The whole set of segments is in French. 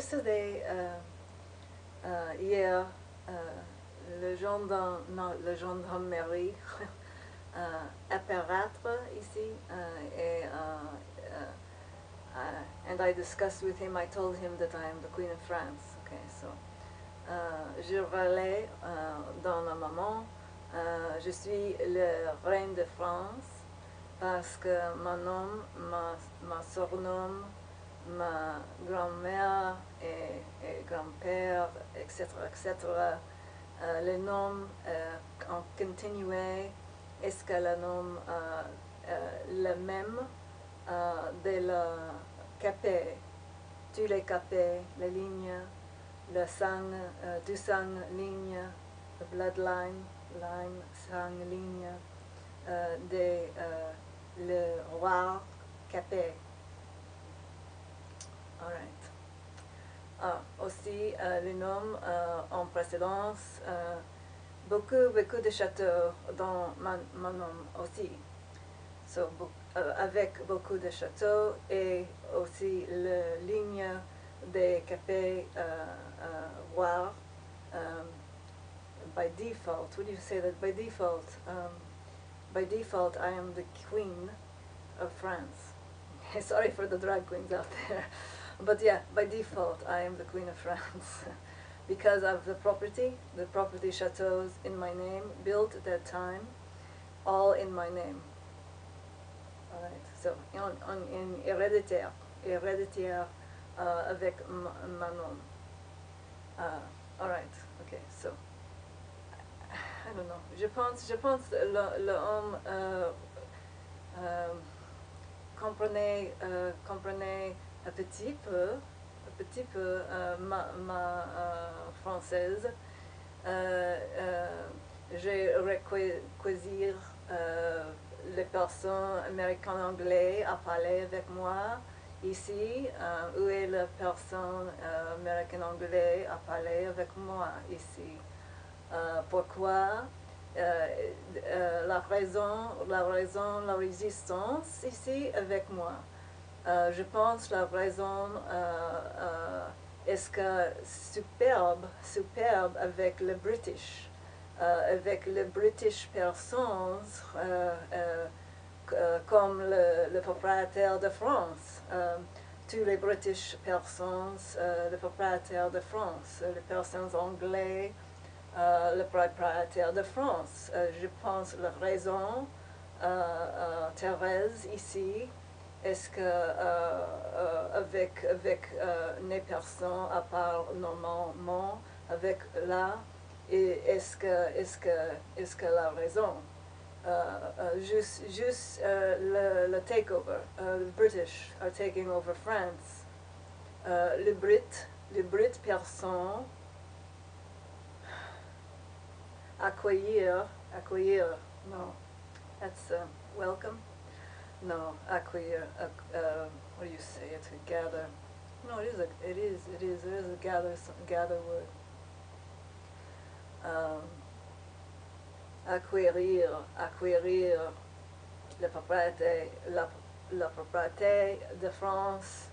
yesterday, uh, uh, hier, uh, le gendarme, non, le gendarmerie uh, apparaître ici, uh, et, uh, uh, uh, and I discussed with him, I told him that I am the Queen of France. Okay, so, je relais dans maman, uh, je suis le reine de France, parce que mon nom, ma, ma surnomme, ma grand-mère et, grand-père, etc., etc., euh, les noms euh, ont continué, est-ce que le nom euh, le même de la capé, tous les capés, les lignes, le sang, du sang, ligne, the bloodline, line, sang, ligne, de le roi capé. All. Ah, aussi, euh, le nom euh, en précédence, euh, beaucoup, beaucoup de châteaux dans mon, nom aussi. So, euh, avec beaucoup de châteaux et aussi la ligne des cafés euh, euh, rois. By default, would you say that by default, um, by default, I am the queen of France? Sorry for the drag queens out there. But yeah, by default, I am the Queen of France because of the property, the property chateaus in my name, built at that time, all in my name. All right, so on, on, in héréditaire, héréditaire uh, avec ma, ma nom. Uh, all right, okay, so I don't know. Je pense, je pense le, le homme euh, euh, comprenait, euh, comprenait un petit peu, un petit peu euh, ma, ma euh, française. Euh, J'ai recueillir euh, les personnes américaines-anglais à parler avec moi ici. Où est la personne euh, américaine-anglais à parler avec moi ici? Pourquoi? La raison, la raison, la résistance ici avec moi. Euh, je pense la raison euh, euh, est-ce que superbe, superbe avec le British, avec les British personnes comme le, propriétaire de France. Tous les British personnes, le propriétaire de France, les personnes anglais, euh, le propriétaire de France. Je pense la raison, Thérèse ici, est-ce que euh, euh, avec avec euh, les personnes à part normalement avec là et est-ce que est-ce que est-ce que la raison euh, juste juste euh, le, le takeover euh, the British are taking over France les Brits les Brits personnes accueillir accueillir no that's uh, welcome no, acquire, ac- uh, what do you say, it's gather. No, it is a, it is, it is, it is a gather, gather word. Um, acquérir, acquérir la propriété, la, la propriété de France,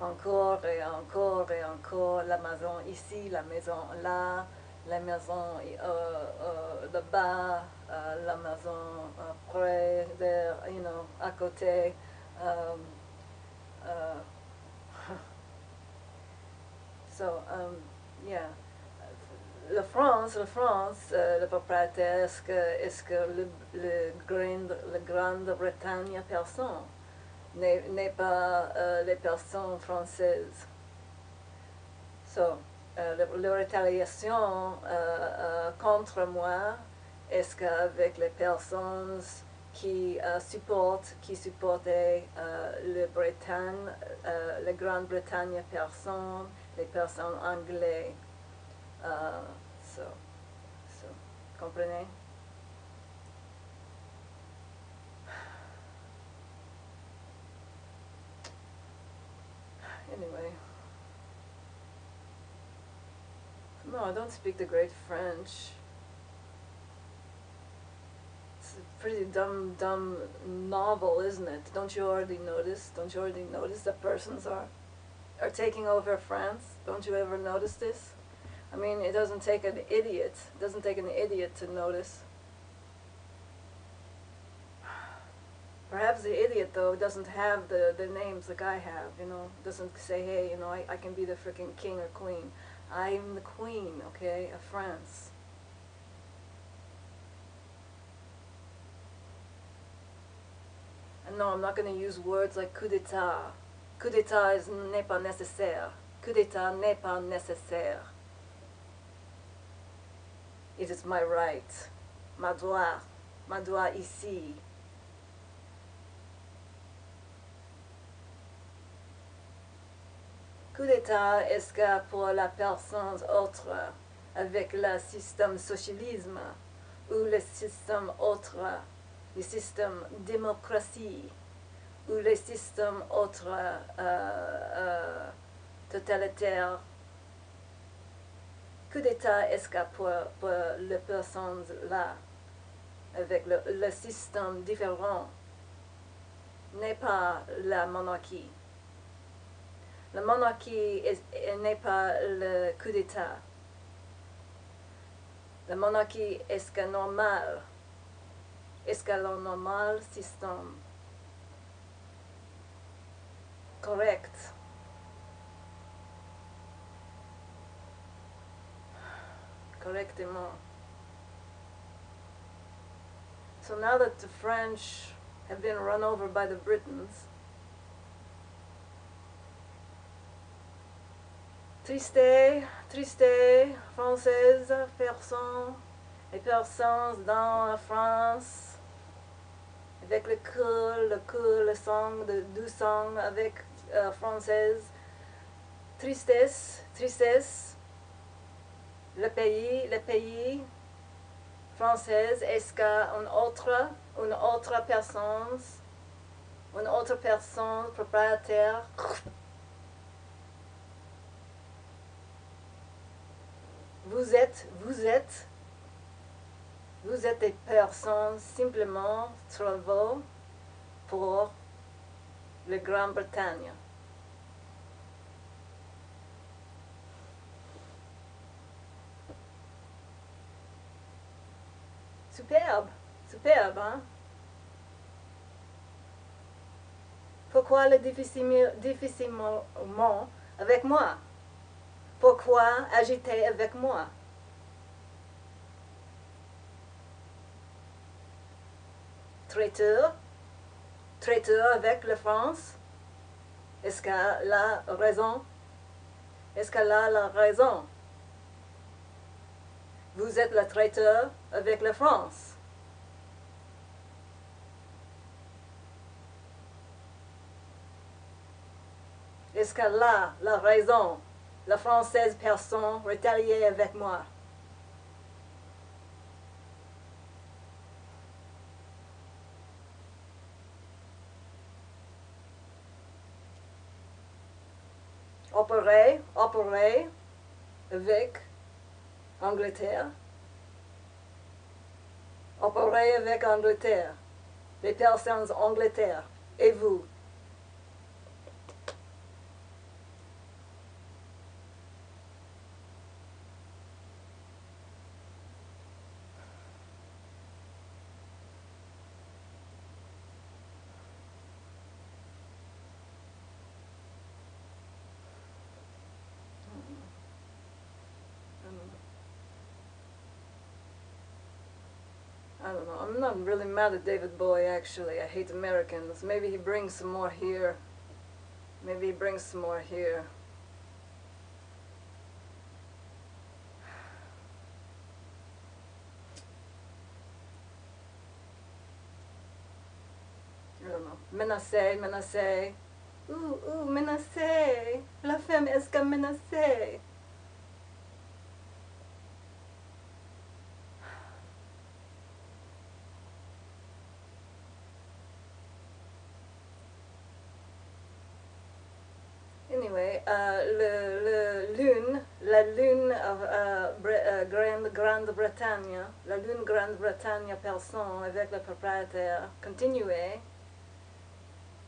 encore et encore et encore, la maison ici, la maison là, la maison euh, euh, là-bas, euh, la maison après, there, you know, à côté. Um, uh, so, um, yeah. La France, la France, euh, le propriétaire, est-ce que, que le, le Grand, le Grande-Bretagne personne n'est, pas euh, les personnes françaises? So, euh, la, la rétaliation contre moi, est-ce qu'avec les personnes qui euh, supportent, qui supportaient euh, le Bretagne, euh, la Grande-Bretagne personne, les personnes anglais, euh, so, so, comprenez? Anyway. No, I don't speak the great French. Pretty dumb, dumb novel, isn't it? Don't you already notice? Don't you already notice that persons are are taking over France. Don't you ever notice this? I mean, it doesn't take an idiot. It doesn't take an idiot to notice. Perhaps the idiot though doesn't have the, the names like I have, you know, doesn't say, hey, you know, I, I can be the freaking king or queen. I'm the queen, okay, of France. No, I'm not going to use words like coup d'etat. Coup d'etat n'est pas nécessaire. Coup d'etat n'est pas nécessaire. It is my right, ma droit, ma droit ici. Coup d'État est-ce que pour la personne autre avec le système socialisme ou le système autre, le système démocratie ou le système autre euh, euh, totalitaire coup d'État est-ce que pour, pour les personnes là avec le, le système différent n'est pas la monarchie? La monarchie n'est pas le coup d'État. La monarchie est-ce que normal? Que normal système correct? Correctement. So now that the French have been run over by the Britons, Triste, triste, française, personne, les personnes dans la France, avec le cool, le cool, le sang, de doux sang, avec euh, française, tristesse, tristesse, le pays, le pays, française, est-ce qu'une autre, une autre personne, une autre personne propriétaire, vous êtes, vous êtes, vous êtes des personnes simplement travaux pour la Grande-Bretagne. Superbe, superbe, hein? Pourquoi le difficilement, avec moi? Pourquoi agiter avec moi? Traiteur, traiteur avec la France? Est-ce qu'elle a raison? Est-ce qu'elle a la raison? Vous êtes le traiteur avec la France. Est-ce qu'elle a la raison? La française personne retaliée avec moi. Opérer, opérer avec Angleterre. Opérer avec Angleterre. Les personnes Angleterre. Et vous? I don't know. I'm not really mad at David Bowie, actually. I hate Americans. Maybe he brings some more here. Maybe he brings some more here. I don't know. Menacé, menacé. Ooh, ooh, menacé. La femme est comme menacée. Anyway, euh, le, le lune, la lune euh, euh, Grande, Grande-Bretagne, la lune Grande-Bretagne personne avec le propriétaire, continuait,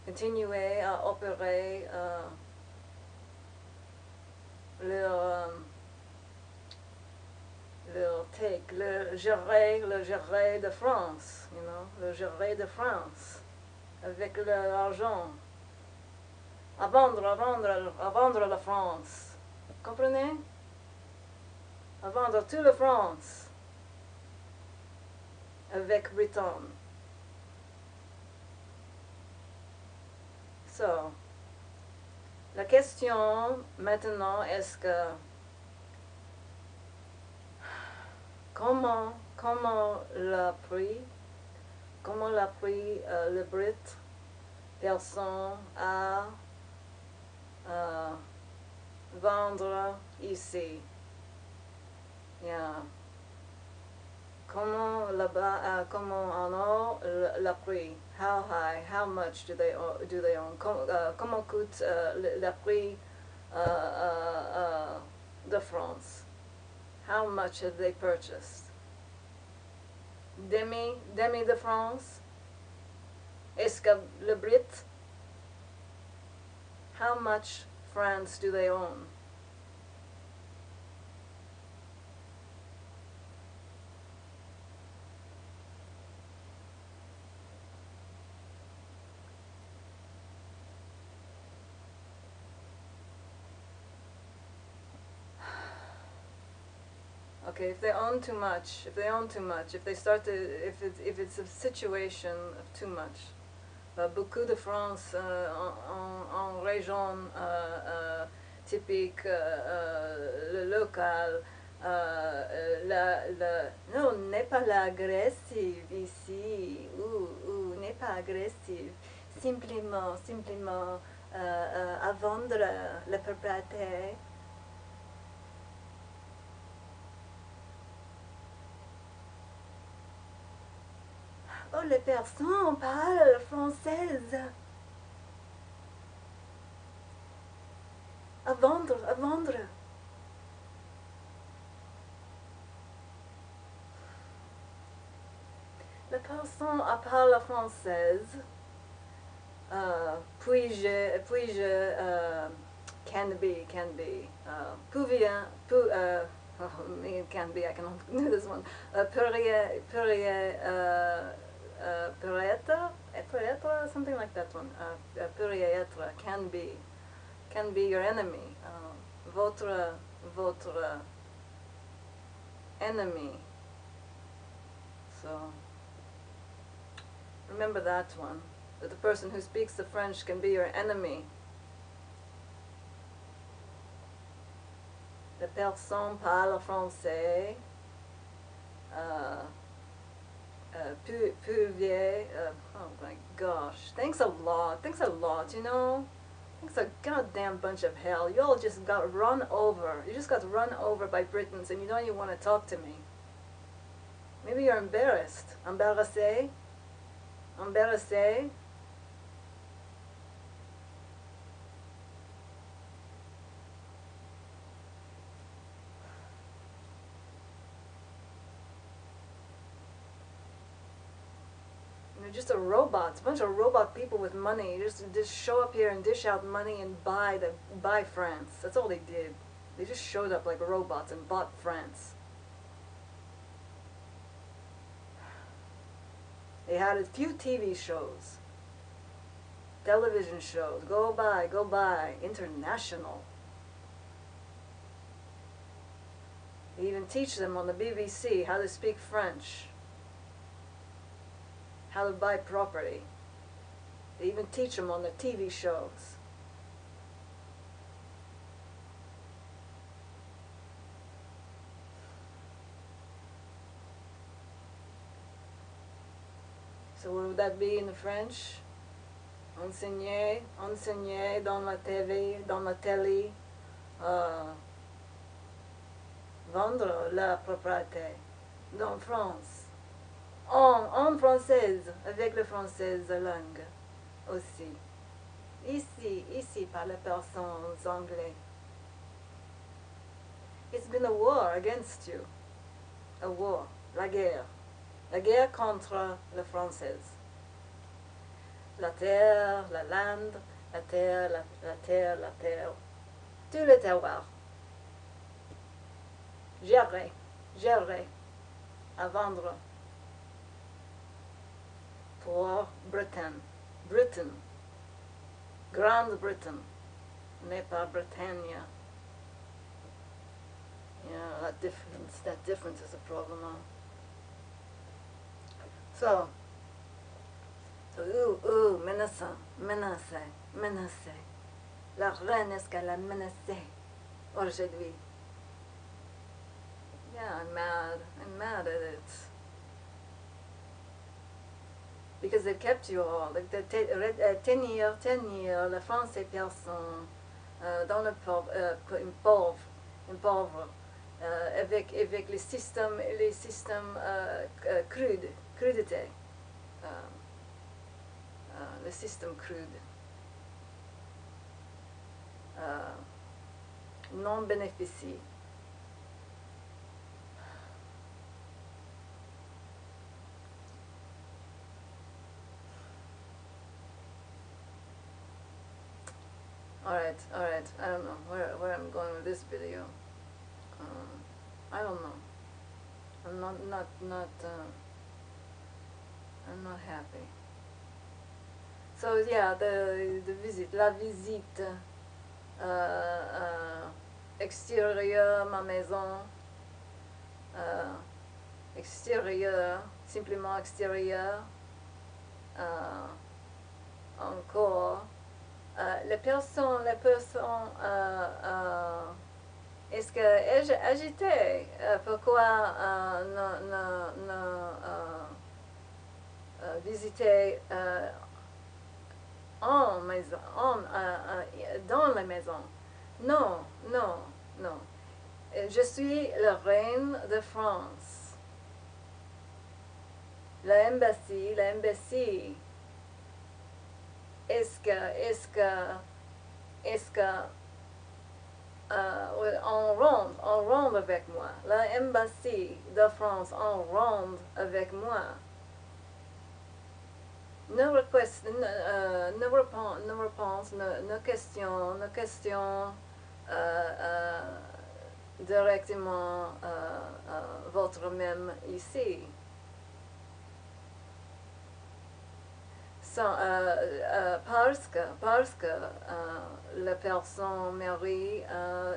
continuait à opérer leur, euh, leur take, le gérer, le gérer de France, you know, le gérer de France, avec leur argent, à vendre, à vendre, la France. Comprenez? À vendre toute la France avec Britain. So, la question maintenant est-ce que comment comment l'a pris comment l'a pris euh, le Brit personne à euh, vendre ici. Yeah. Comment là-bas, uh, comment en or la prix? How high? How much do they do they own? Com, uh, comment coûte uh, le, prix de France? How much have they purchased? Demi, demi de France? Est-ce que le Brit? How much France do they own? Okay, if they own too much, if they own too much, if they start to, if it's, if it's a situation of too much, beaucoup de France uh, en, région uh, uh typique, le local, non, n'est pas l'agressive ici, ou, ou n'est pas agressive, simplement, simplement à vendre la propriété. Oh, les personnes parlent française. À vendre, à vendre. Les personnes parlent française. Uh, puis-je, puis-je, uh, can be, can be, uh, pouvez, pou, uh, oh, can be, I can do this one, uh, pourriez, pourriez, uh, uh, something like that one, uh, uh can be, can be your enemy, uh, votre, votre enemy. So, remember that one, that the person who speaks the French can be your enemy. La personne parle français. Uh, Puvier, uh, oh my gosh, thanks a lot, thanks a lot, you know? Thanks a goddamn bunch of hell. You all just got run over. You just got run over by Britons and you don't even want to talk to me. Maybe you're embarrassed. Embarrassé? Embarrassé? Just a robots, a bunch of robot people with money. Just just show up here and dish out money and buy the buy France. That's all they did. They just showed up like robots and bought France. They had a few TV shows, television shows. Go by, go by, international. They even teach them on the BBC how to speak French how to buy property. They even teach them on the TV shows. So what would that be in the French? Enseigner, enseigner dans la TV, dans la télé, uh, vendre la propriété dans France en, en française, avec le française langue aussi. Ici, ici, par les personnes anglais. It's been a war against you. A war, la guerre. La guerre contre les Français. La terre, la lande, la terre, la, la terre, la terre. Tout le terroir. gérer, gérer, à vendre pour Britain, Britain, Grand Britain, n'est Britannia. Yeah, that difference, that difference is a problem. Huh? So, so, ooh, ooh, menaçant, menacé, menacé. La reine, est-ce qu'elle a menacé aujourd'hui? Yeah, I'm mad. I'm mad at it. Because they kept you all. Like the uh, ten years, ten years, la France est personne euh, dans le pauvre, euh, pauvre, euh, avec, les systèmes, les systèmes crudité, le système crude, non bénéficie. Alright, alright, I don't know where, where I'm going with this video. Um, I don't know. I'm not, not, not, uh, I'm not happy. So yeah, the, the visit, la visite euh, euh, extérieure, ma maison, euh, extérieure, simplement extérieure, euh, encore. Euh, les personnes, les personnes, euh, euh, est-ce que est agité? Euh, pourquoi ne, visiter en maison, en, dans la maison? Non, non, non. Je suis la reine de France. La embassy, la embassy est-ce que, est-ce que, est-ce que, euh, en ronde, en ronde avec moi, la embassy de France en ronde avec moi, ne request, euh, ne répond, ne réponse, ne, ne question, ne question euh, euh, directement euh, euh, votre même ici. Parce que, parce que la personne mairie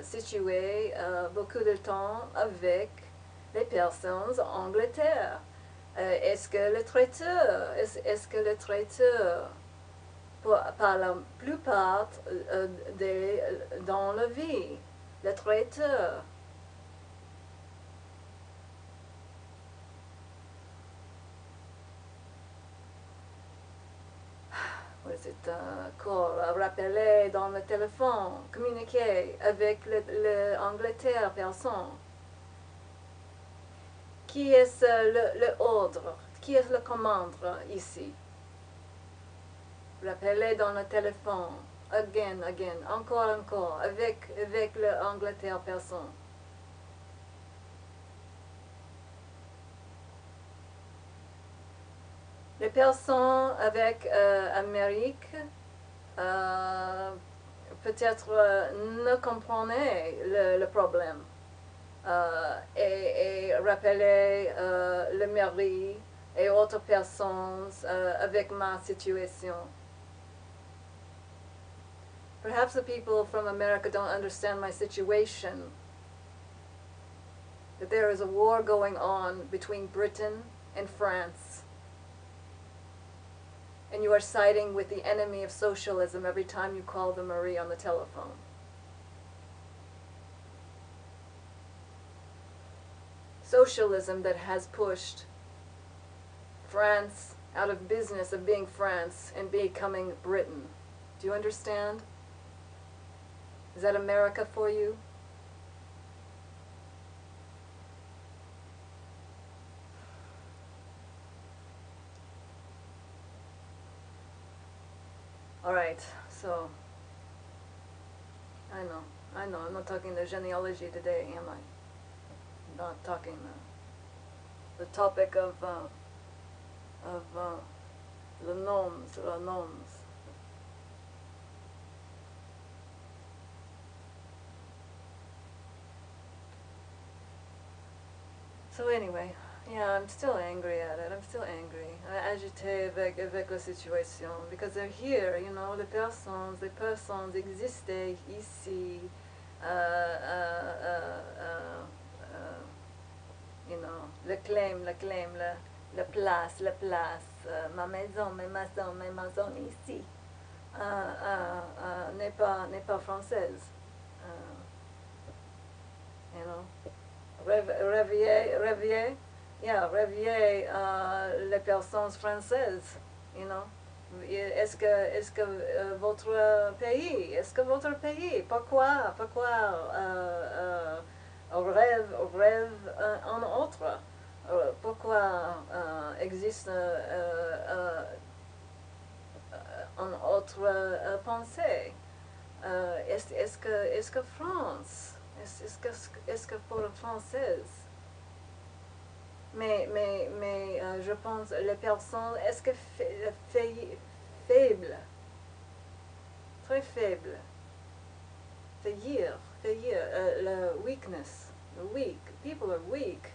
située beaucoup de temps avec les personnes en Angleterre. Euh, est-ce que le traiteur, est-ce, est-ce que le traiteur, par la plupart euh, des, dans la vie, le traiteur, uh, call, rappeler dans le téléphone, communiquer avec l'Angleterre, personne. Qui est le, le ordre? Qui est le commandant ici? Rappeler dans le téléphone, again, again, encore, encore, avec, avec l'Angleterre, personne. Les personnes avec euh, Amérique euh, peut-être euh, ne comprenaient le, le problème euh, et, et rappeler euh, le mairie et autres personnes avec ma situation. Perhaps the people from America don't understand my situation. That there is a war going on between Britain and France and you are siding with the enemy of socialism every time you call the Marie on the telephone. Socialism that has pushed France out of business of being France and becoming Britain. Do you understand? Is that America for you? All right, so I know, I know. I'm not talking the genealogy today, am I? I'm not talking the the topic of uh, of uh, the noms, the noms. So anyway, yeah, I'm still angry at it. I'm still angry. Agité avec, avec la situation. Because they're here, you know, les personnes, les personnes existaient ici. Uh, uh, le claim, le claim, le, le place, le place, ma maison, mes maisons, mes maisons ici, n'est pas, n'est pas française. you know, yeah, réveiller uh, les personnes françaises, you know. Est-ce que, est-ce que uh, votre pays, est-ce que votre pays, pourquoi, pourquoi uh, rêve, rêve uh, un autre? Uh, pourquoi uh, existe un autre pensée? est-ce, est-ce, que, est-ce que France, est-ce, est-ce, que, est-ce que pour française? Mais, mais, mais euh, je pense les personnes, est-ce que faible, très faible, faillir, faillir, uh, the weakness, the weak, people are weak.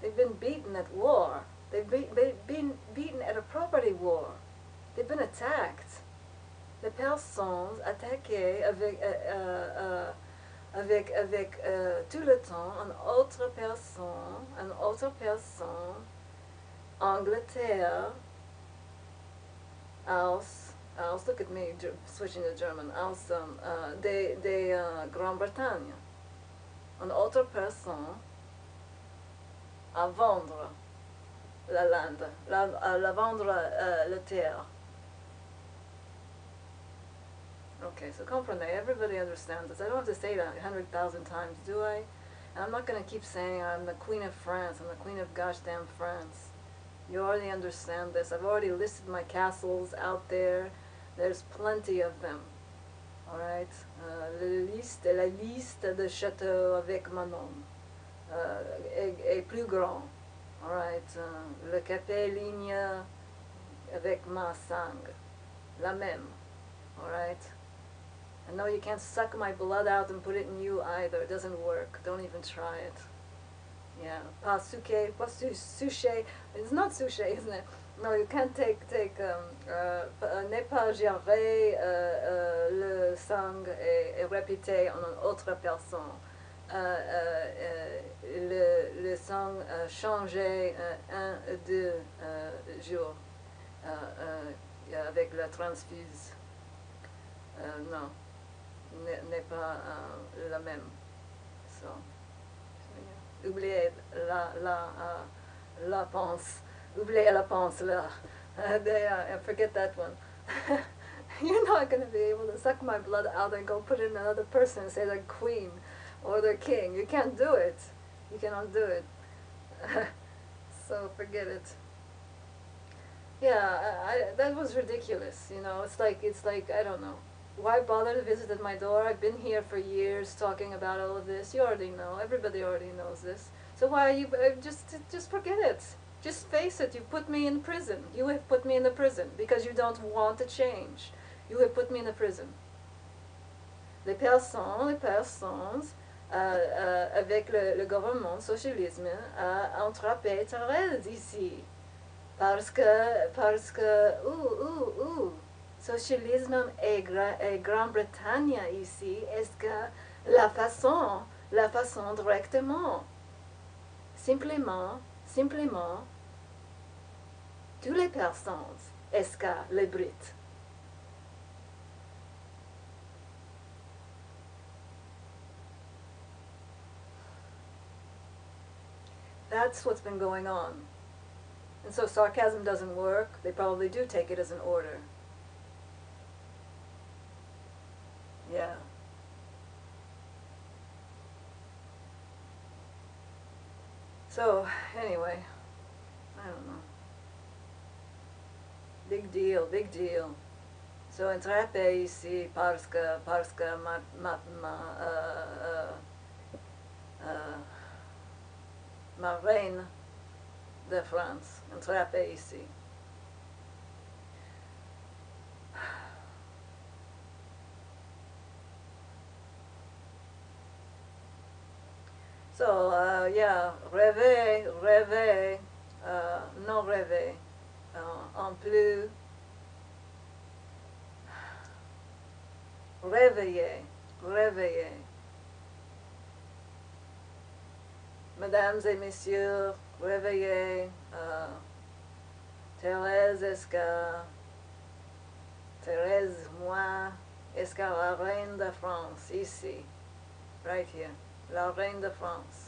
They've been beaten at war. They've be, been beaten at a property war. They've been attacked. Les personnes attaquées avec, uh, avec, avec euh, tout le temps une autre personne, une autre personne, Angleterre, aus, aus, look at me switching to German, aus um, uh, de, de uh, Grande-Bretagne, une autre personne à vendre la lande, la, à la vendre uh, la terre. Okay, so comprenez, everybody understands this. I don't have to say that a hundred thousand times, do I? And I'm not going to keep saying I'm the Queen of France, I'm the Queen of gosh damn France. You already understand this. I've already listed my castles out there. There's plenty of them. Alright? Uh, liste, la liste de châteaux avec mon nom uh, est, plus grand. Alright? Uh, le capé ligne avec ma sang. La même. Alright? And no, you can't suck my blood out and put it in you either. It doesn't work. Don't even try it. Yeah, pas suke, pas. It's not suche, isn't it? No, you can't take take uh, uh ne pas gérer uh, uh, le sang et, répéter en une autre personne. Uh, uh, le, le sang changer un deux jours avec la transfuse. non n'est pas euh, la même. So, oubliez la, la, uh, la pense. Oubliez la pense là. Uh, they, uh, forget that one. You're not going to be able to suck my blood out and go put in another person and say they're queen or they're king. You can't do it. You cannot do it. so forget it. Yeah, I, I, that was ridiculous. You know, it's like it's like I don't know why bother to visit at my door? I've been here for years talking about all of this. You already know. Everybody already knows this. So why are you uh, just just forget it? Just face it. You put me in prison. You have put me in the prison because you don't want to change. You have put me in the prison. Les personnes, les personnes euh, euh, avec le, le gouvernement socialisme a entrappé Thérèse ici. Parce que, parce que, ouh, ouh, ouh, socialisme et, et Grande-Bretagne ici, est-ce que la façon, la façon directement, simplement, simplement, toutes les personnes, est-ce que les Brits, That's what's been going on. And so sarcasm doesn't work. They probably do take it as an order. So, anyway, I don't know. Big deal, big deal. So, entrape ici parce que, parce que ma, ma, ma, uh, uh, uh, ma reine de France, entrape ici. So, uh, yeah, rêver, rêver, uh, non rêver. Uh, en plus, réveiller, réveiller. Mesdames et messieurs, réveillez. Uh, Thérèse, que Thérèse, moi, que la reine de France, ici, right here, la reine de France.